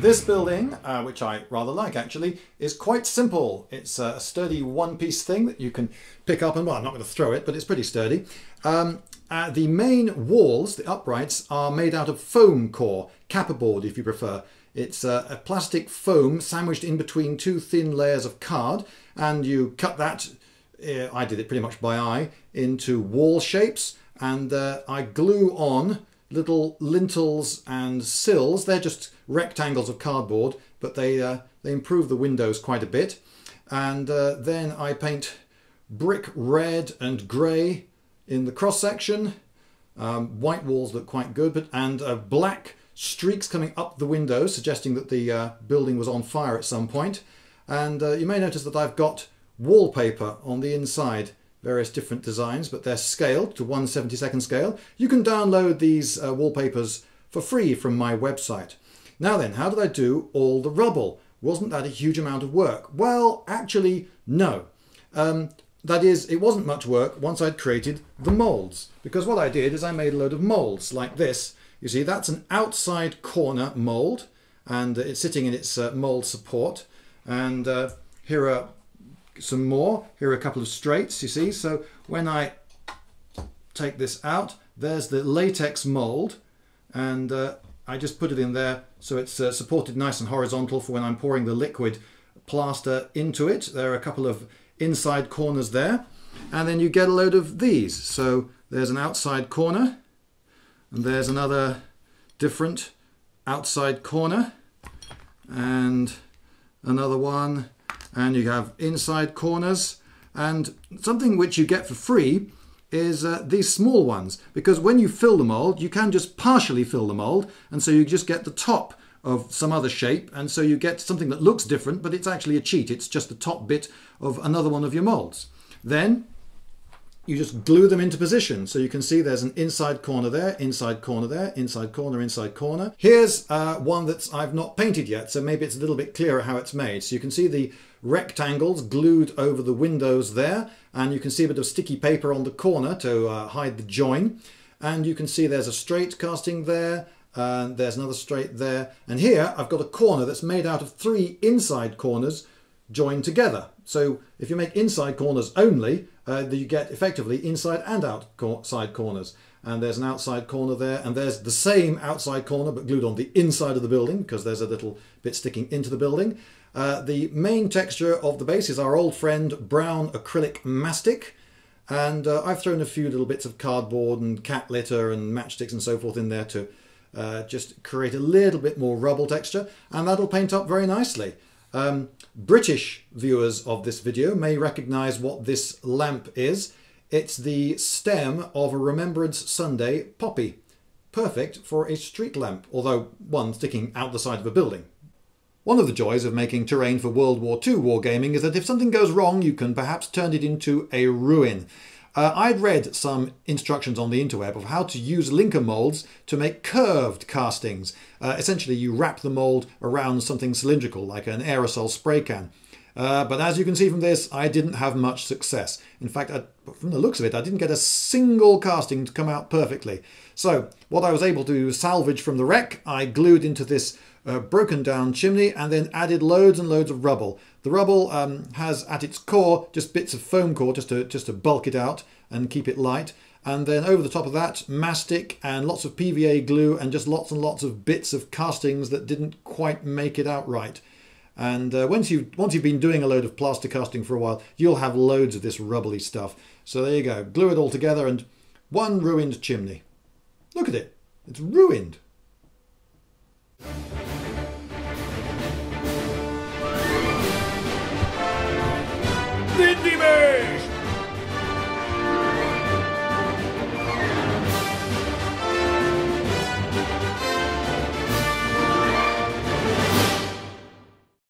This building, uh, which I rather like actually, is quite simple. It's a sturdy one-piece thing that you can pick up and, well, I'm not going to throw it, but it's pretty sturdy. Um, uh, the main walls, the uprights, are made out of foam core, board if you prefer. It's a plastic foam sandwiched in between two thin layers of card, and you cut that, uh, I did it pretty much by eye, into wall shapes, and uh, I glue on little lintels and sills. They're just rectangles of cardboard, but they, uh, they improve the windows quite a bit. And uh, then I paint brick red and grey in the cross section. Um, white walls look quite good, but and uh, black streaks coming up the windows, suggesting that the uh, building was on fire at some point. And uh, you may notice that I've got wallpaper on the inside various different designs, but they're scaled to 172nd scale. You can download these uh, wallpapers for free from my website. Now then, how did I do all the rubble? Wasn't that a huge amount of work? Well, actually, no. Um, that is, it wasn't much work once I'd created the molds. Because what I did is I made a load of molds like this. You see, that's an outside corner mold, and it's sitting in its uh, mold support. And uh, here are some more. Here are a couple of straights, you see. So when I take this out, there's the latex mold, and uh, I just put it in there so it's uh, supported nice and horizontal for when I'm pouring the liquid plaster into it. There are a couple of inside corners there, and then you get a load of these. So there's an outside corner, and there's another different outside corner, and another one and you have inside corners. And something which you get for free is uh, these small ones. Because when you fill the mold you can just partially fill the mold. And so you just get the top of some other shape. And so you get something that looks different but it's actually a cheat. It's just the top bit of another one of your molds. Then you just glue them into position. So you can see there's an inside corner there, inside corner there, inside corner, inside corner. Here's uh, one that I've not painted yet, so maybe it's a little bit clearer how it's made. So you can see the rectangles glued over the windows there, and you can see a bit of sticky paper on the corner to uh, hide the join. And you can see there's a straight casting there, and there's another straight there. And here I've got a corner that's made out of three inside corners joined together. So if you make inside corners only, uh, you get effectively inside and outside corners. And there's an outside corner there, and there's the same outside corner but glued on the inside of the building because there's a little bit sticking into the building. Uh, the main texture of the base is our old friend brown acrylic mastic. And uh, I've thrown a few little bits of cardboard and cat litter and matchsticks and so forth in there to uh, just create a little bit more rubble texture. And that'll paint up very nicely. Um, British viewers of this video may recognize what this lamp is. It's the stem of a Remembrance Sunday poppy. Perfect for a street lamp, although one sticking out the side of a building. One of the joys of making terrain for World War II wargaming is that if something goes wrong, you can perhaps turn it into a ruin. Uh, I'd read some instructions on the interweb of how to use Linka molds to make curved castings. Uh, essentially, you wrap the mold around something cylindrical, like an aerosol spray can. Uh, but as you can see from this, I didn't have much success. In fact, I, from the looks of it, I didn't get a single casting to come out perfectly. So, what I was able to salvage from the wreck, I glued into this uh, broken down chimney and then added loads and loads of rubble. The rubble um, has at its core just bits of foam core just to, just to bulk it out and keep it light. And then over the top of that, mastic and lots of PVA glue and just lots and lots of bits of castings that didn't quite make it out right. And uh, once, you've once you've been doing a load of plaster casting for a while, you'll have loads of this rubbly stuff. So there you go, glue it all together and one ruined chimney. Look at it, it's ruined.